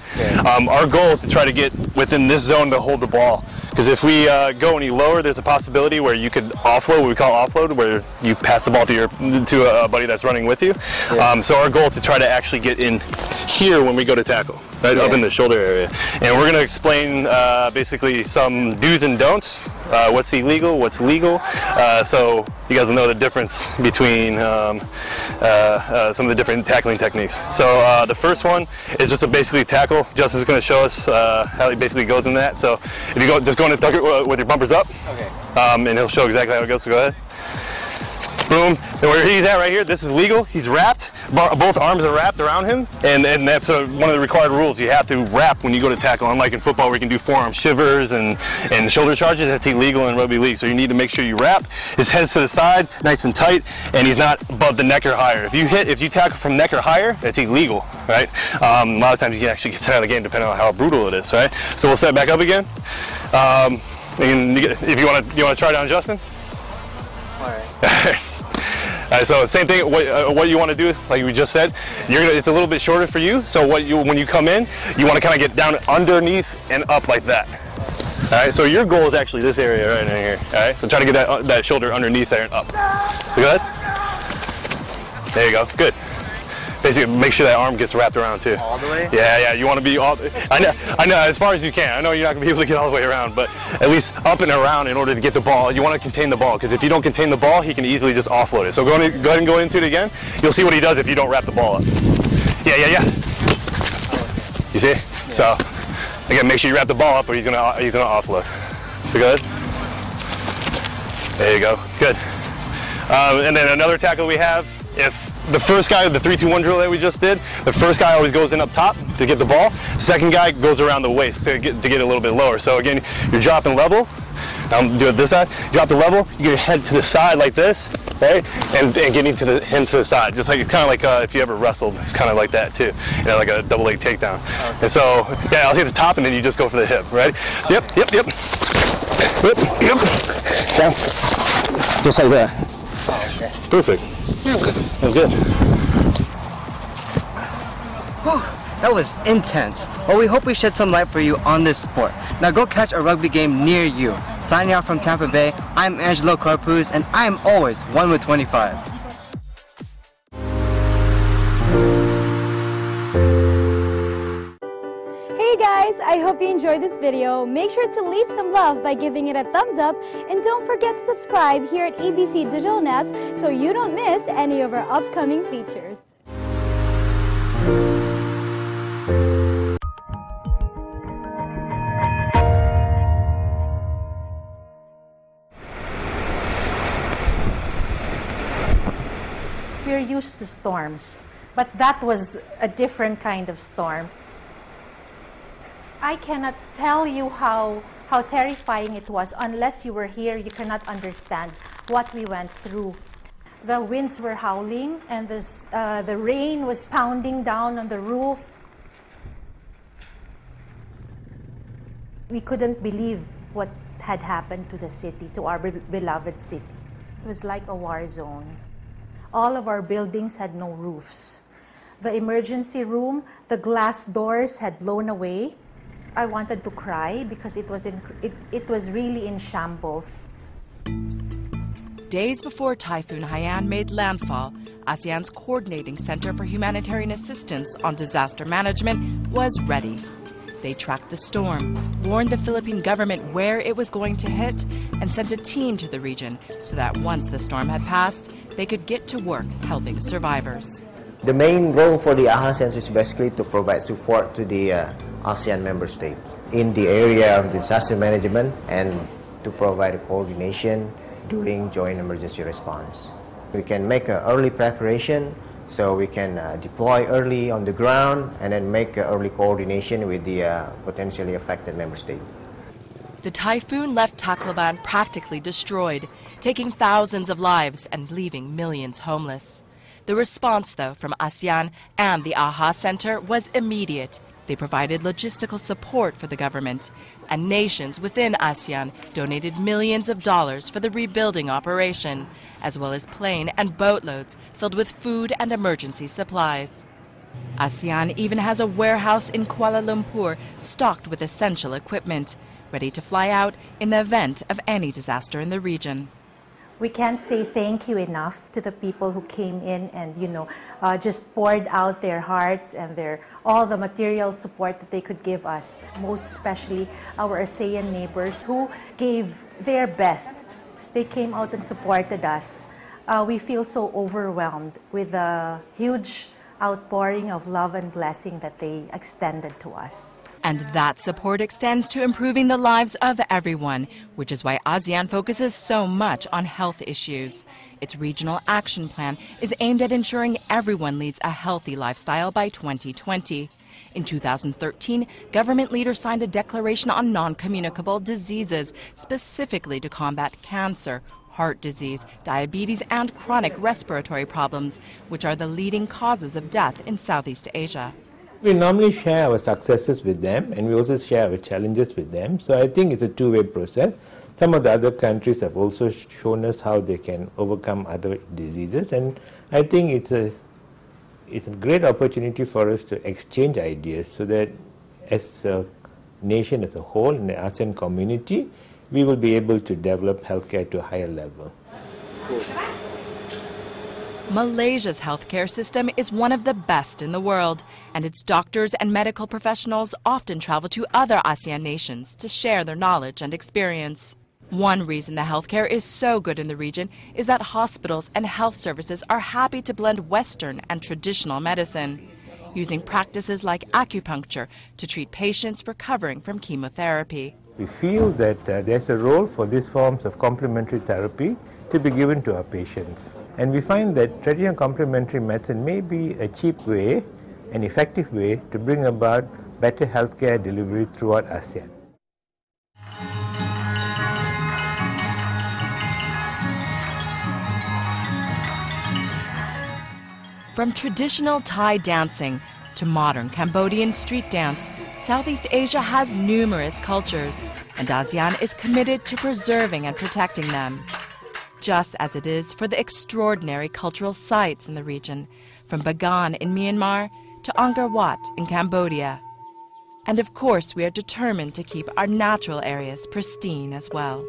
um, our goal is to try to get within this zone to hold the ball. Because if we uh, go any lower, there's a possibility where you could offload, what we call offload, where you pass the ball to your to a buddy that's running with you. Um, so our goal is to try to actually get in here when we go to tackle, right up in the shoulder area. And we're going to explain uh, basically some do's and don'ts, uh, what's illegal, what's legal, uh, so you guys will know the difference between um, uh, uh, some of the different tackling techniques. So uh, the first one is just a basically tackle. Justice is going to show us uh, how he basically goes in that. So if you go, just go into tuck it with your bumpers up, Okay. um, and he'll show exactly how it goes. So go ahead. Boom. And where he's at right here, this is legal. He's wrapped. Bo- Both arms are wrapped around him, and, and that's uh one of the required rules. You have to wrap when you go to tackle. Unlike in football, where you can do forearm shivers and, and shoulder charges, that's illegal in rugby league. So you need to make sure you wrap. His head's to the side, nice and tight, and he's not above the neck or higher. If you hit, if you tackle from neck or higher, that's illegal, right? Um, a lot of times you can actually get out of the game depending on how brutal it is, right? So we'll set it back up again. Um, and if you want to, you want to try down Justin. All right. [laughs] Right, so same thing. What, uh, what you want to do, like we just said, gonna. It's a little bit shorter for you. So what you when you come in, you want to kind of get down underneath and up like that. All right. So your goal is actually this area right in here. All right. So try to get that uh, that shoulder underneath there and up. So go ahead. There you go. Good. Basically, make sure that arm gets wrapped around too. All the way? Yeah, yeah. You want to be all. I know, I know. As far as you can. I know you're not gonna be able to get all the way around, but at least up and around in order to get the ball. You want to contain the ball because if you don't contain the ball, he can easily just offload it. So go, in, go ahead and go into it again. You'll see what he does if you don't wrap the ball up. Yeah, yeah, yeah. You see? So again, make sure you wrap the ball up, or he's gonna he's gonna offload. So go ahead. There you go. Good. Um, and then another tackle we have, if the first guy, the 3-2-1 drill that we just did, the first guy always goes in up top to get the ball. Second guy goes around the waist to get, to get a little bit lower. So again, you're dropping level. Now do it this side. Drop the level. You get your head to the side like this, right? And, and getting to the hand to the side, just like it's kind of like uh, if you ever wrestled, it's kind of like that too. You know, like a double leg takedown. And so yeah, I'll hit the top, and then you just go for the hip, right? So, yep, yep, yep. Yep, yep. Down. Just like that. Perfect. That's good. That was intense. Well, we hope we shed some light for you on this sport. Now go catch a rugby game near you. Signing out from Tampa Bay, I'm Angelo Carpuz, and I'm always one with 25. Guys, I hope you enjoyed this video. Make sure to leave some love by giving it a thumbs up and don't forget to subscribe here at ABC Digital Nest so you don't miss any of our upcoming features. We're used to storms, but that was a different kind of storm. I cannot tell you how, how terrifying it was. Unless you were here, you cannot understand what we went through. The winds were howling, and this, uh, the rain was pounding down on the roof. We couldn't believe what had happened to the city, to our be- beloved city. It was like a war zone. All of our buildings had no roofs. The emergency room, the glass doors had blown away. I wanted to cry because it was in, it, it was really in shambles. Days before Typhoon Haiyan made landfall, ASEAN's Coordinating Center for Humanitarian Assistance on Disaster Management was ready. They tracked the storm, warned the Philippine government where it was going to hit, and sent a team to the region so that once the storm had passed, they could get to work helping survivors. The main role for the AHA Center is basically to provide support to the uh, ASEAN member states in the area of disaster management and to provide coordination during joint emergency response. We can make an early preparation so we can uh, deploy early on the ground and then make early coordination with the uh, potentially affected member state. The typhoon left Tacloban practically destroyed, taking thousands of lives and leaving millions homeless. The response, though, from ASEAN and the AHA Center was immediate. They provided logistical support for the government, and nations within ASEAN donated millions of dollars for the rebuilding operation, as well as plane and boatloads filled with food and emergency supplies. ASEAN even has a warehouse in Kuala Lumpur stocked with essential equipment, ready to fly out in the event of any disaster in the region we can't say thank you enough to the people who came in and you know uh, just poured out their hearts and their all the material support that they could give us most especially our ASEAN neighbors who gave their best. They came out and supported us. Uh, we feel so overwhelmed with the huge outpouring of love and blessing that they extended to us and that support extends to improving the lives of everyone, which is why ASEAN focuses so much on health issues. Its regional action plan is aimed at ensuring everyone leads a healthy lifestyle by 2020. In 2013, government leaders signed a declaration on non communicable diseases, specifically to combat cancer, heart disease, diabetes, and chronic respiratory problems, which are the leading causes of death in Southeast Asia we normally share our successes with them and we also share our challenges with them. So I think it's a two-way process. Some of the other countries have also shown us how they can overcome other diseases and I think it's a it's a great opportunity for us to exchange ideas so that as a nation as a whole in the ASEAN community, we will be able to develop healthcare to a higher level. Cool. Malaysia's healthcare system is one of the best in the world, and its doctors and medical professionals often travel to other ASEAN nations to share their knowledge and experience. One reason the healthcare is so good in the region is that hospitals and health services are happy to blend Western and traditional medicine, using practices like acupuncture to treat patients recovering from chemotherapy. We feel that uh, there's a role for these forms of complementary therapy to be given to our patients. And we find that traditional complementary medicine may be a cheap way, an effective way to bring about better healthcare delivery throughout ASEAN. From traditional Thai dancing to modern Cambodian street dance, Southeast Asia has numerous cultures, and ASEAN is committed to preserving and protecting them just as it is for the extraordinary cultural sites in the region, from Bagan in Myanmar to Angkor Wat in Cambodia. And of course, we are determined to keep our natural areas pristine as well.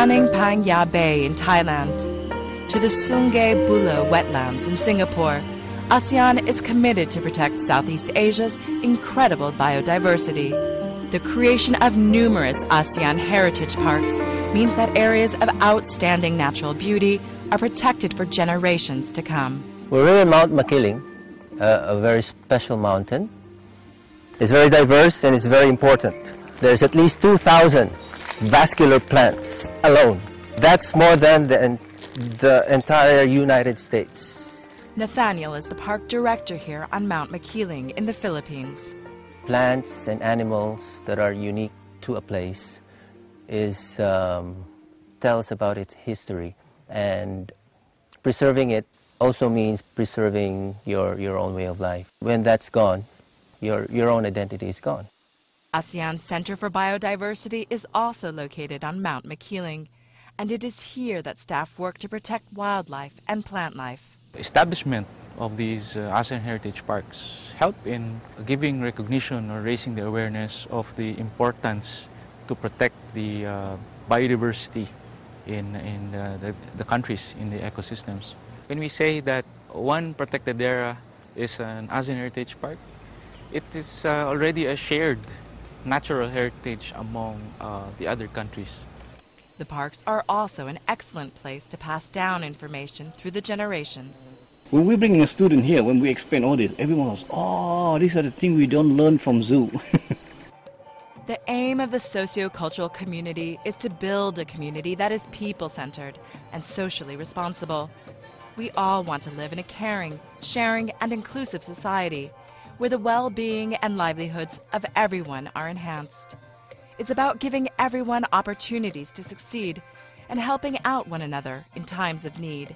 Stunning Phang Nga Bay in Thailand to the Sungai Buloh wetlands in Singapore, ASEAN is committed to protect Southeast Asia's incredible biodiversity. The creation of numerous ASEAN heritage parks means that areas of outstanding natural beauty are protected for generations to come. We're here Mount Makiling, uh, a very special mountain. It's very diverse and it's very important. There's at least 2,000 vascular plants alone. That's more than the, the entire United States. Nathaniel is the park director here on Mount Makiling in the Philippines. Plants and animals that are unique to a place is um, tells about its history and preserving it also means preserving your, your own way of life. When that's gone, your, your own identity is gone. ASEAN's Center for Biodiversity is also located on Mount Makiling, and it is here that staff work to protect wildlife and plant life. Establishment of these uh, ASEAN Heritage Parks help in giving recognition or raising the awareness of the importance to protect the uh, biodiversity in, in uh, the, the countries, in the ecosystems. When we say that one protected area is an ASEAN Heritage Park, it is uh, already a shared natural heritage among uh, the other countries. The parks are also an excellent place to pass down information through the generations. When we bring a student here, when we explain all this, everyone goes, oh, these are the things we don't learn from zoo. [laughs] the aim of the sociocultural community is to build a community that is people-centered and socially responsible. We all want to live in a caring, sharing, and inclusive society where the well-being and livelihoods of everyone are enhanced. It's about giving everyone opportunities to succeed and helping out one another in times of need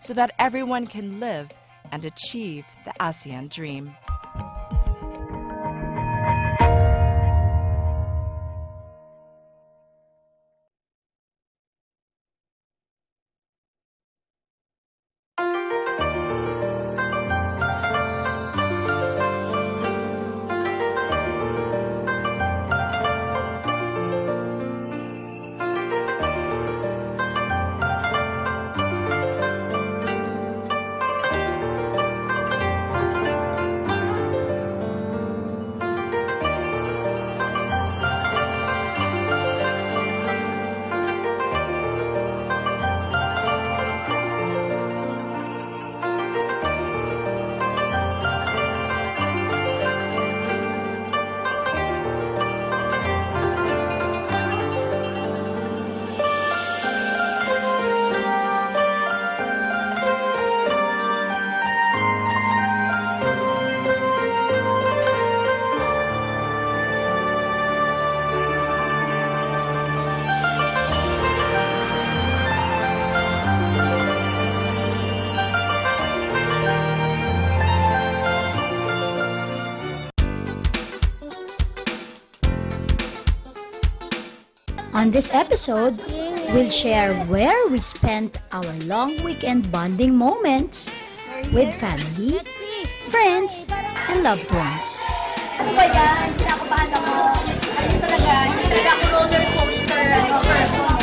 so that everyone can live and achieve the ASEAN dream. On this episode, we'll share where we spent our long weekend bonding moments with family, friends, and loved ones. Ano ba yan? Kinakabahan ako. Ano talaga? Hindi talaga ako roller coaster ano, person.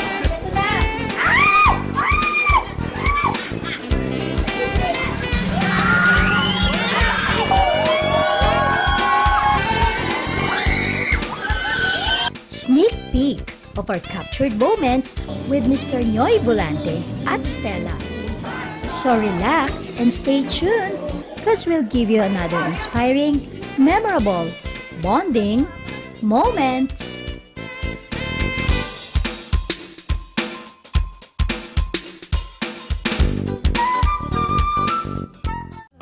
Of our captured moments with Mr. Noy Volante at Stella. So relax and stay tuned because we'll give you another inspiring, memorable, bonding moments.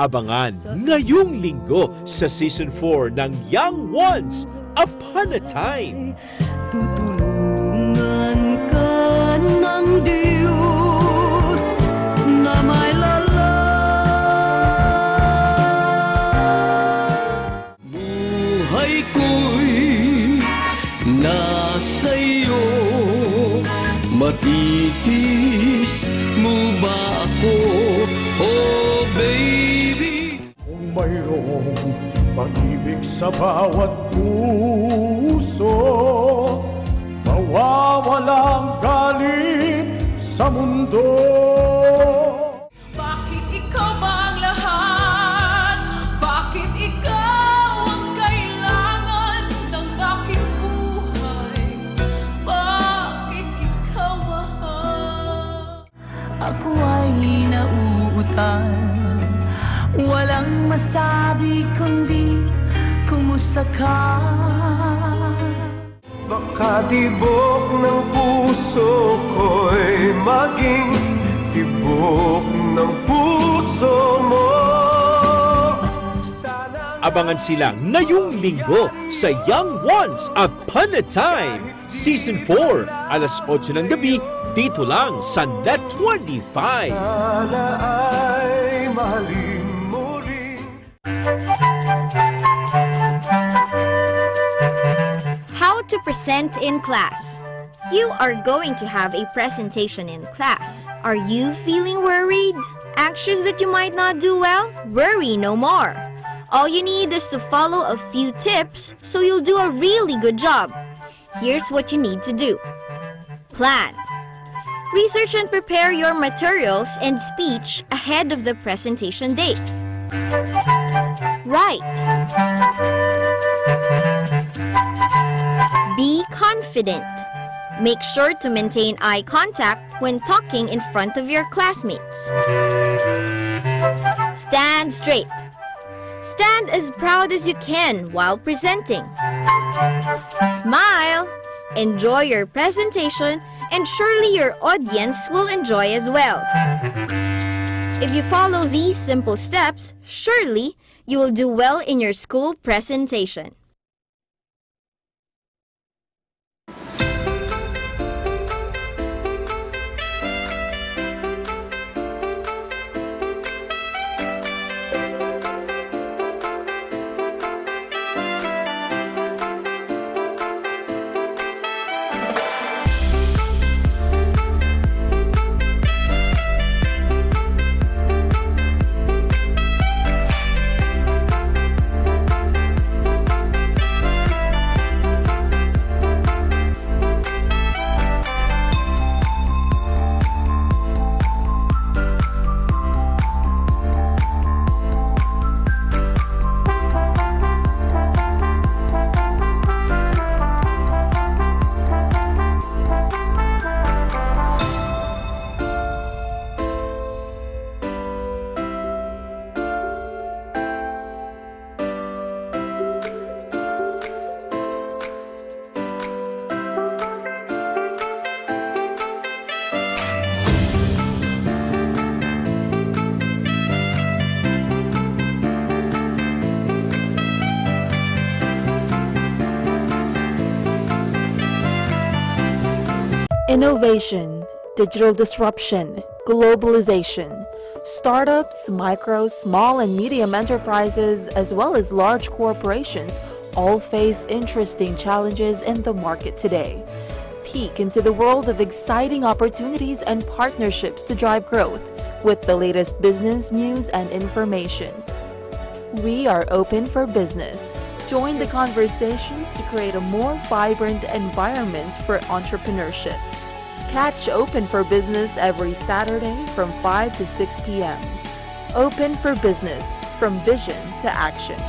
Abangan ngayong linggo sa Season 4 ng Young Ones Upon a Time. Matitis mo ba ako, oh baby. Kung mayroong pag-ibig sa bawat puso Mawawalang galit sa mundo nauutal Walang masabi kundi kumusta ka? Makatibok ng puso ko'y maging tibok ng puso mo Abangan sila ngayong linggo sa Young Ones Upon a Time, Season 4, alas 8 ng gabi, dito lang sa Net 25. Sana ay mahalin mo rin present in class. You are going to have a presentation in class. Are you feeling worried? Anxious that you might not do well? Worry no more. All you need is to follow a few tips so you'll do a really good job. Here's what you need to do. Plan. Research and prepare your materials and speech ahead of the presentation date. Write. Be confident. Make sure to maintain eye contact when talking in front of your classmates. Stand straight. Stand as proud as you can while presenting. Smile. Enjoy your presentation and surely your audience will enjoy as well. If you follow these simple steps, surely you will do well in your school presentation. Innovation, digital disruption, globalization. Startups, micro, small, and medium enterprises, as well as large corporations, all face interesting challenges in the market today. Peek into the world of exciting opportunities and partnerships to drive growth with the latest business news and information. We are open for business. Join the conversations to create a more vibrant environment for entrepreneurship. Catch Open for Business every Saturday from 5 to 6 p.m. Open for Business, from vision to action.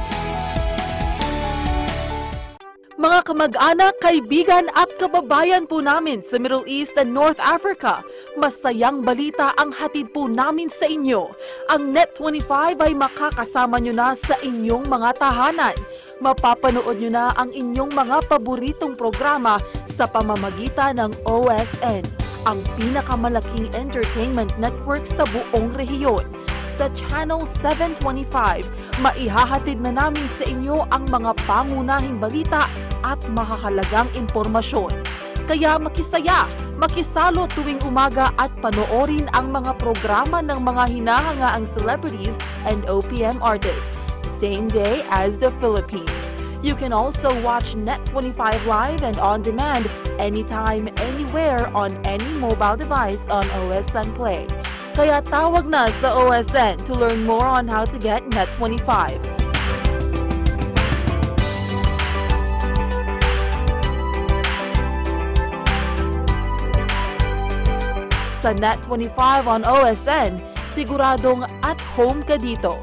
Mga kamag-anak, kaibigan at kababayan po namin sa Middle East and North Africa, masayang balita ang hatid po namin sa inyo. Ang Net25 ay makakasama nyo na sa inyong mga tahanan. Mapapanood nyo na ang inyong mga paboritong programa sa pamamagitan ng OSN, ang pinakamalaking entertainment network sa buong rehiyon sa Channel 725. Maihahatid na namin sa inyo ang mga pangunahing balita at mahahalagang impormasyon. Kaya makisaya, makisalo tuwing umaga at panoorin ang mga programa ng mga hinahangaang celebrities and OPM artists. Same day as the Philippines. You can also watch Net25 live and on demand anytime, anywhere on any mobile device on OSN Play. Kaya tawag na sa OSN to learn more on how to get Net25. Sa Net25 on OSN, siguradong at home ka dito